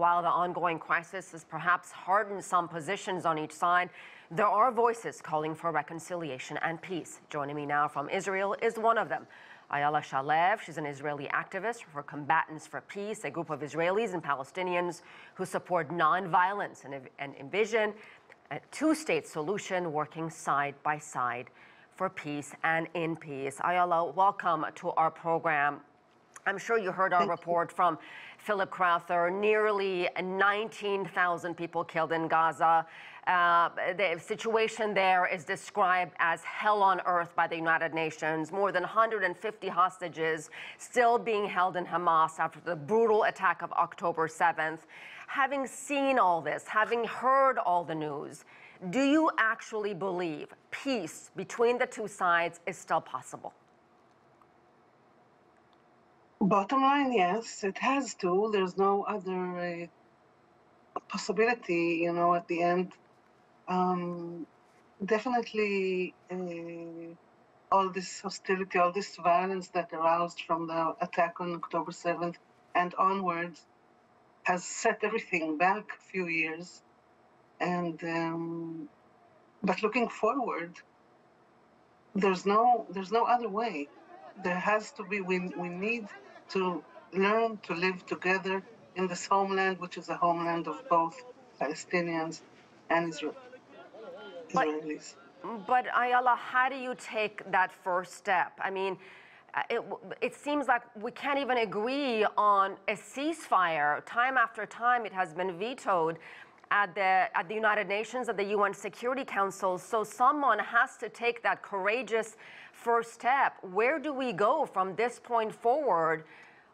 while the ongoing crisis has perhaps hardened some positions on each side, there are voices calling for reconciliation and peace. Joining me now from Israel is one of them. Ayala Shalev, she's an Israeli activist for Combatants for Peace, a group of Israelis and Palestinians who support nonviolence and, and envision a two state solution working side by side for peace and in peace. Ayala, welcome to our program. I'm sure you heard our report from Philip Crowther. Nearly 19,000 people killed in Gaza. Uh, the situation there is described as hell on earth by the United Nations. More than 150 hostages still being held in Hamas after the brutal attack of October 7th. Having seen all this, having heard all the news, do you actually believe peace between the two sides is still possible? Bottom line, yes, it has to. There's no other uh, possibility, you know, at the end. Um, definitely, uh, all this hostility, all this violence that aroused from the attack on October 7th and onwards has set everything back a few years. And um, but looking forward, there's no there's no other way. There has to be. We we need to learn to live together in this homeland, which is a homeland of both Palestinians and Israel, Israelis. But, but Ayala, how do you take that first step? I mean, uh, it, it seems like we can't even agree on a ceasefire. Time after time, it has been vetoed at the, at the United Nations, at the UN Security Council. So someone has to take that courageous first step. Where do we go from this point forward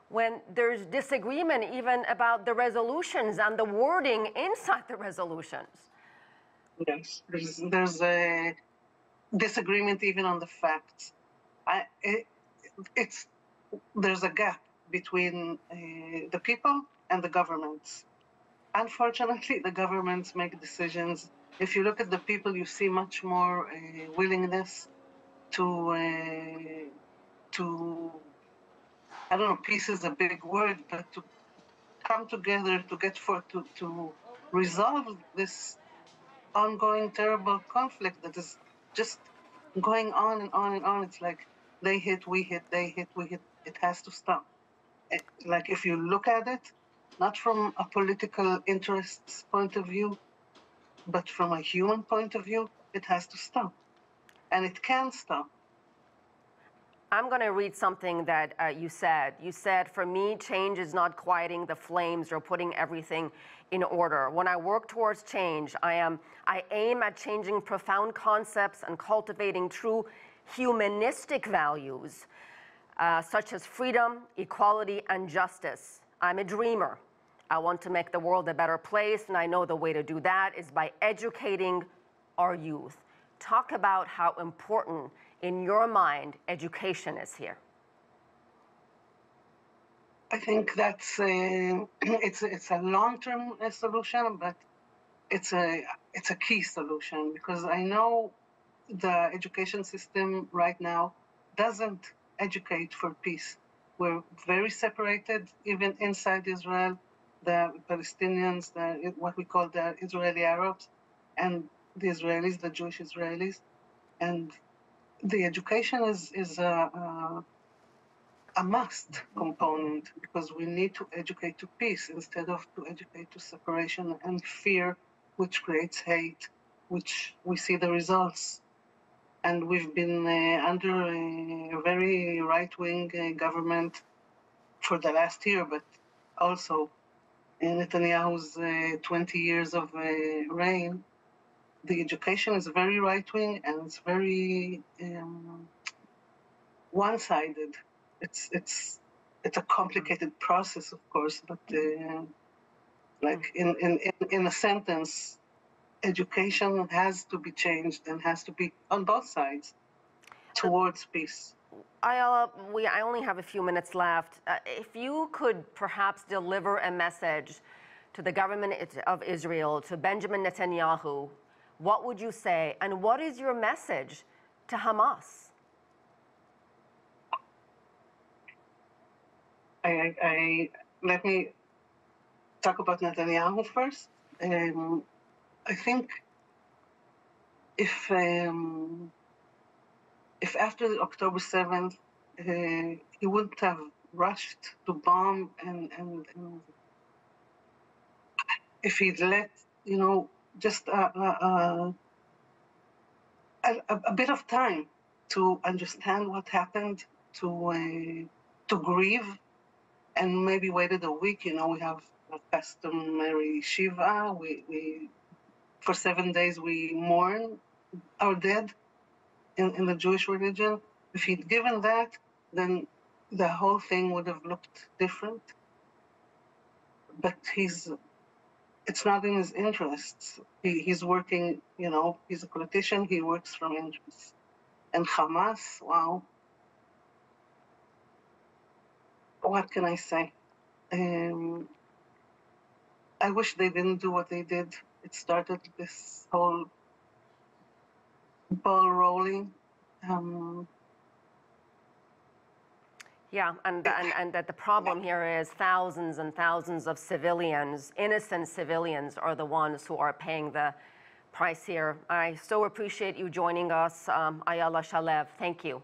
when there's disagreement even about the resolutions and the wording inside the resolutions? Yes, there's, there's a disagreement even on the facts. I, it, it's there's a gap between uh, the people and the governments unfortunately, the governments make decisions. If you look at the people, you see much more uh, willingness to uh, to I don't know. Peace is a big word, but to come together to get for to to resolve this ongoing terrible conflict that is just going on and on and on. It's like they hit, we hit, they hit, we hit. It has to stop. It, like if you look at it, not from a political interests point of view, but from a human point of view, it has to stop. And it can stop. I'm going to read something that uh, you said. You said, For me, change is not quieting the flames or putting everything in order. When I work towards change, I, am, I aim at changing profound concepts and cultivating true humanistic values, uh, such as freedom, equality, and justice. I'm a dreamer. I want to make the world a better place, and I know the way to do that is by educating our youth. Talk about how important, in your mind, education is here. I think that's a, it's it's a long-term uh, solution, but it's a it's a key solution because I know the education system right now doesn't educate for peace. We're very separated, even inside Israel the Palestinians, the, what we call the Israeli Arabs, and the Israelis, the Jewish Israelis, and the education is is a, a, a must component because we need to educate to peace instead of to educate to separation and fear, which creates hate, which we see the results. And we've been uh, under a very right-wing uh, government for the last year, but also Netanyahu's uh, 20 years of uh, reign, the education is very right wing and it's very um, one sided. It's, it's, it's a complicated process, of course, but uh, like in, in, in, in a sentence, education has to be changed and has to be on both sides towards peace. Ayala, we, I only have a few minutes left. Uh, if you could perhaps deliver a message to the government of Israel, to Benjamin Netanyahu, what would you say? And what is your message to Hamas? I, I, let me talk about Netanyahu first. Um, I think if um, if after October seventh uh, he wouldn't have rushed to bomb and, and, and if he'd let you know just a, a, a, a, a bit of time to understand what happened, to uh, to grieve, and maybe waited a week. You know, we have a customary shiva. We we for seven days we mourn our dead in, in the Jewish religion. If he'd given that, then the whole thing would have looked different. But he's it's not in his interests. He, he's working, you know, he's a politician, he works from interests. And Hamas, wow. What can I say? Um, I wish they didn't do what they did. It started this whole ball rolling. Um, Yeah, and, and, and that the problem here is thousands and thousands of civilians, innocent civilians, are the ones who are paying the price here. I so appreciate you joining us, um, Ayala Shalev. Thank you.